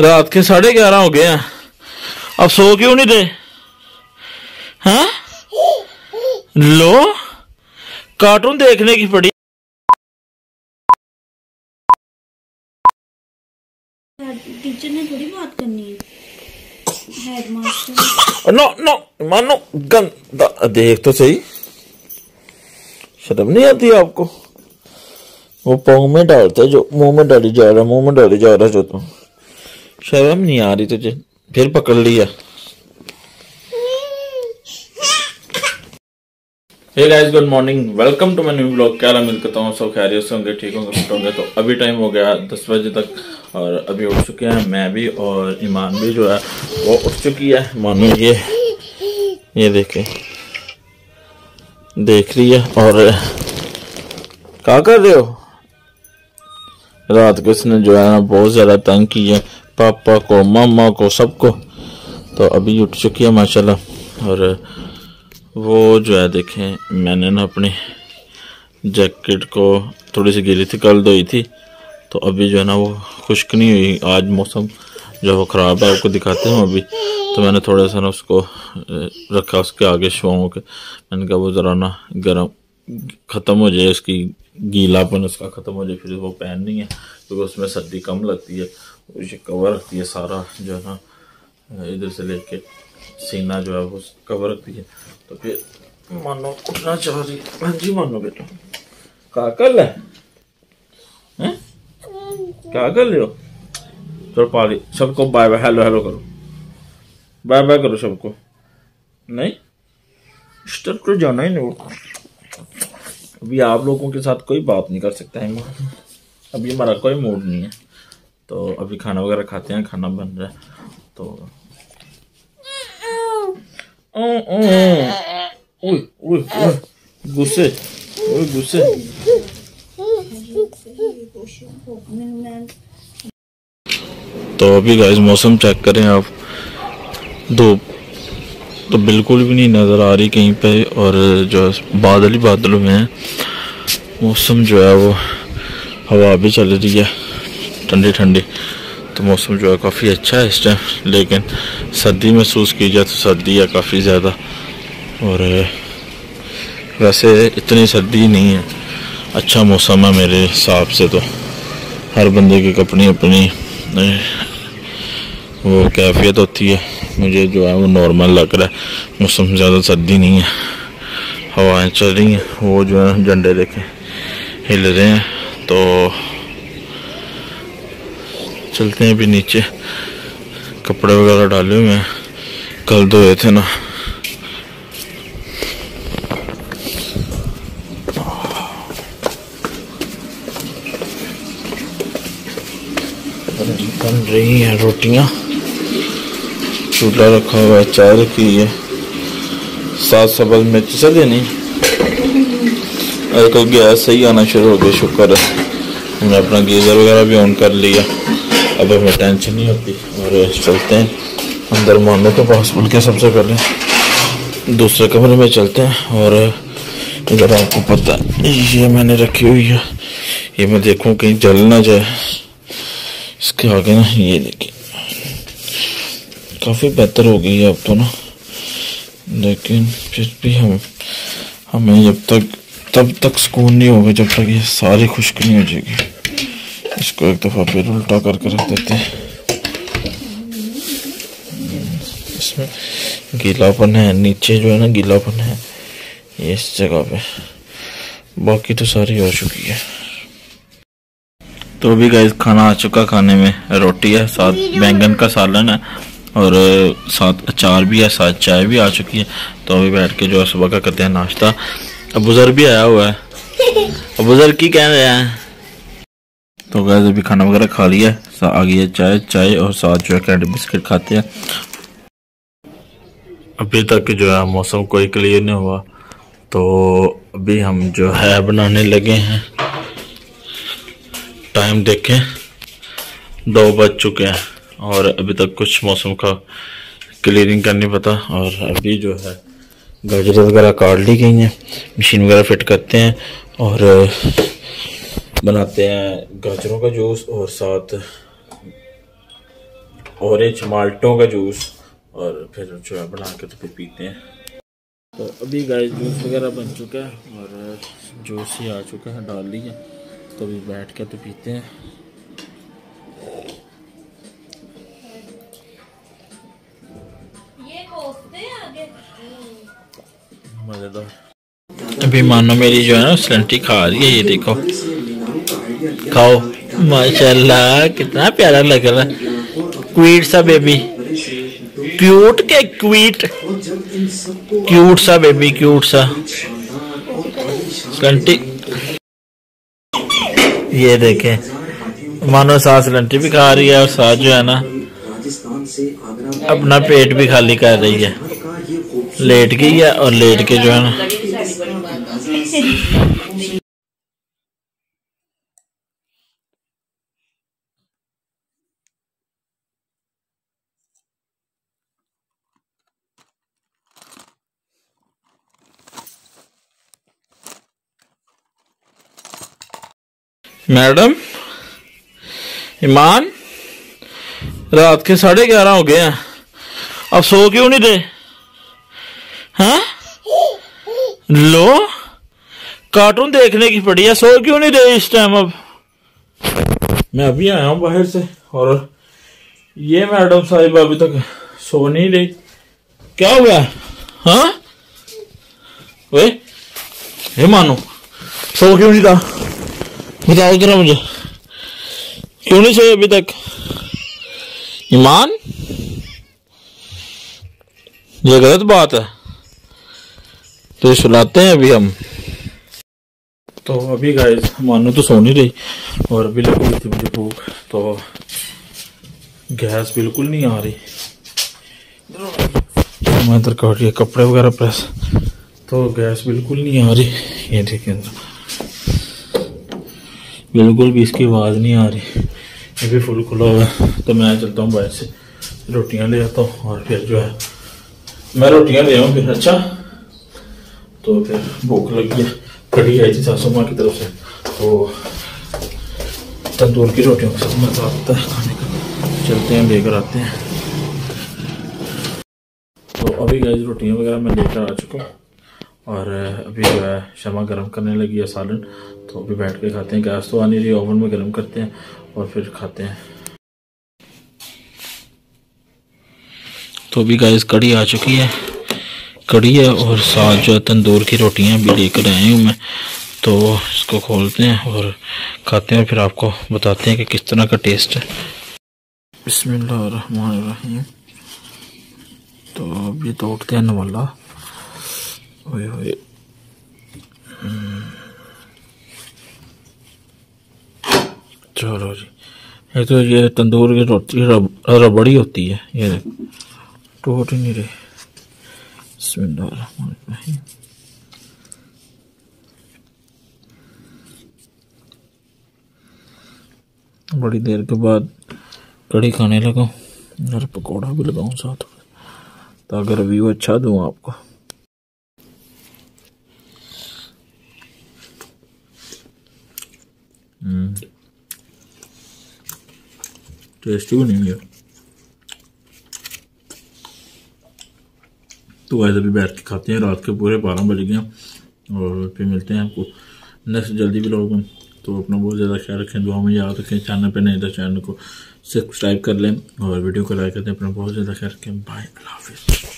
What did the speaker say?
रात के साढ़े ग्यारह हो गए हैं। अब सो क्यों नहीं रहे हैं? लो कार्टून देखने की पड़ी। टीचर ने थोड़ी बात करनी है। हेडमास्टर नो नो मानो गंदा। देख तो सही। शर्म नहीं आती आपको? वो पाँव में डालता है जो मुँह में डाली जा रहा है मुँह में डाली जा रहा है जो तुम शर्म नहीं आ रही तुझे? फिर पकड़ लिया। Hey guys good morning welcome to my new blog क्या उम्मीद करता हूँ सब खैरियत से होंगे, ठीक होंगे फिट होंगे। तो अभी टाइम हो गया दस बजे तक और अभी उठ चुके हैं मैं भी और ईमान भी जो है, वो उठ चुकी है। मानो ये ये देखे, देख रही है और क्या कर रहे हो? रात को इसने जो है ना बहुत ज़्यादा तंग की है। पापा को, मामा को, सबको। तो अभी उठ चुकी है, माशाल्लाह। और वो जो है, देखें, मैंने ना अपनी जैकेट को थोड़ी सी गिरी थी, कल धोई थी। तो अभी जो है ना, वो खुश्क नहीं हुई। आज मौसम जो वो ख़राब है, आपको दिखाते हैं अभी। तो मैंने थोड़ा सा ना उसको रखा उसके आगे शुआओं के। मैंने कहा, वो ज़रा ना गर्म, ख़त्म हो जाए उसकी गीलापन उसका ख़त्म हो जाए, फिर वो पहन नहीं है, क्योंकि तो उसमें सर्दी कम लगती है ये कवर रखती है सारा जो है ना, इधर से लेके सीना जो है वो कवर रखती है। तो फिर मानो उठना चाह रही हाँ। जी मानो बेटा। क्या कर ले हैं? क्या कर लियो चलो पाली, सबको बाय बाय हेलो हेलो करो। बाय बाय करो सबको। नहीं? तरफ़ तो जाना ही नहीं अभी आप लोगों के साथ कोई बात नहीं कर सकता है। अभी हमारा कोई मूड नहीं है। तो अभी खाना वगैरह खाते हैं, खाना बन रहा है। तो गुस्से गुस्से। तो अभी गाइस मौसम चेक करें आप। धूप। तो बिल्कुल भी नहीं नज़र आ रही कहीं पे और जो है बादल ही बादल हैं, मौसम जो है वो हवा भी चल रही है, ठंडी ठंडी। तो मौसम जो है काफ़ी अच्छा है इस टाइम लेकिन सर्दी महसूस की जाए तो सर्दी है काफ़ी ज़्यादा। और वैसे इतनी सर्दी नहीं है अच्छा मौसम है मेरे हिसाब से तो। हर बंदे की अपनी अपनी वो कैफियत होती है। मुझे जो है वो नॉर्मल लग रहा है। मौसम ज़्यादा सर्दी नहीं है। हवाएँ चल रही हैं। वो जो है झंडे देखे। हिल रहे हैं। तो चलते हैं अभी नीचे। कपड़े वगैरह डाले हुए हैं। कल धोए थे ना। बन रही हैं रोटियाँ। चूल्हा रखा हुआ है, चाय रखी है। सात सबल मिर्च से देनी अरे कोई गैस सही आना शुरू हो गया, शुक्र है। हमने अपना गीज़र वगैरह भी ऑन कर लिया। अब हमें टेंशन नहीं होती, और चलते हैं। अंदर मानो तो बोल के सबसे पहले दूसरे कमरे में चलते हैं, और इधर आपको पता ये मैंने रखी हुई है। ये मैं देखूँ कहीं जल ना जाए। इसके आगे ना, ये देखिए। काफ़ी बेहतर हो गई है अब तो ना। लेकिन फिर भी हम हमें जब तक तब तक सुकून नहीं होगा जब तक ये सारी खुश्क नहीं हो जाएगी। इसको एक दफ़ा फिर उल्टा करके रख देते हैं। इसमें गीलापन है नीचे जो है ना गीलापन है ये इस जगह पे। बाकी तो सारी हो चुकी है। तो अभी गाइस खाना आ चुका खाने में। रोटी है साथ बैंगन का सालन है। और साथ अचार भी है साथ चाय भी आ चुकी है। तो अभी बैठ के जो है सुबह का करते हैं नाश्ता। अब बुज़ुर्ग भी आया हुआ है। अब बुज़ुर्ग की कह रहे हैं। तो गैस अभी खाना वगैरह खा लिया है। आ गई है चाय। चाय और साथ जो है कैंडी बिस्किट खाते हैं। अभी तक जो है मौसम कोई क्लियर नहीं हुआ। तो अभी हम जो है बनाने लगे हैं। टाइम देखें। दो बज चुके हैं। और अभी तक कुछ मौसम का क्लियरिंग का नहीं पता और अभी जो है गाजर वगैरह काट ली गई हैं मशीन वगैरह फिट करते हैं और बनाते हैं गाजरों का जूस और साथ ऑरेंज माल्टों का जूस और फिर जो है बना के तो फिर पीते हैं। तो अभी गाय जूस वगैरह बन चुका है और जूस ही आ चुका है, डाल लिया तो अभी बैठ के तो पीते हैं। मज़ेदार। अभी मानो मेरी जो है ना सलंटी खा रही है, ये देखो। खाओ। माशाल्लाह, कितना प्यारा लग रहा है। क्वीट सा बेबी क्यूट के क्वीट क्यूट सा बेबी क्यूट सा। लंटी ये देखे। मानो सास लंटी भी खा रही है और साथ जो है ना, अपना पेट भी खाली कर रही है। लेट गई है और लेट के जो है ना? मैडम ईमान रात के साढ़े ग्यारह हो गए हैं। अब सो क्यों नहीं रहे? हाँ? लो। कार्टून देखने की पड़ी है सो क्यों नहीं रही इस टाइम अब? मैं अभी आया हूँ बाहर से और ये मैडम साहिब अभी तक सो नहीं रही। क्या हुआ? हाँ? वे हे मानो, सो क्यों नहीं था बताओ जरा मुझे। क्यों नहीं सोए अभी तक? ईमान? ये गलत बात है। तो सुलाते हैं अभी हम। तो अभी गाइस मानो तो सो नहीं रही और अभी लगी हुई थी मुझे भूख तो गैस बिल्कुल नहीं आ रही। मैं इधर कर रही कपड़े वगैरह प्रेस तो गैस बिल्कुल नहीं आ रही। ये देखिए बिल्कुल भी इसकी आवाज़ नहीं आ रही। ये भी फुल खुला हुआ है तो मैं चलता हूँ बाहर से। रोटियाँ ले आता हूँ और फिर जो है, मैं रोटियाँ ले आऊँ फिर अच्छा? तो फिर भूख लगी है। कड़ी आई थी सासू माँ की तरफ़ से। तो तंदूर की रोटियों का सब मज़ा आता है खाने का। चलते हैं, लेकर आते हैं। तो अभी गई रोटियाँ वगैरह मैं लेकर आ चुका हूँ। और अभी जो है शमा गर्म करने लगी है सालन। तो अभी बैठ के खाते हैं। गैस तो आनी रही ओवन में गर्म करते हैं और फिर खाते हैं। तो अभी गैस कड़ी आ चुकी है। कड़ी है और साथ जो है तंदूर की रोटियाँ भी लेकर आए हूँ मैं। तो इसको खोलते हैं और खाते हैं और फिर आपको बताते हैं कि किस तरह का टेस्ट है। बिस्मिल्लाह तो अभी तो उठते हैं नवाला चलो जी। ये तो ये तंदूर की रोटी रब, रबड़ी होती है ये टूट ही नहीं रही। बड़ी देर के बाद कड़ी खाने लगा। और पकौड़ा भी लगाऊँ साथ तो अगर व्यू अच्छा दूँ आपको। टेस्टी भी नहीं है तो वैसे भी बैठ के खाते हैं, रात के पूरे बारह बज गए और फिर मिलते हैं आपको। नेक्स्ट जल्दी भी लोगों तो अपना बहुत ज़्यादा ख्याल रखें, दुआ में याद रखें, चैनल पर नहीं तो चैनल को सब्सक्राइब कर लें और वीडियो को लाइक करते हैं, अपना बहुत ज़्यादा ख्याल रखें। बाय अल्लाह हाफिज़।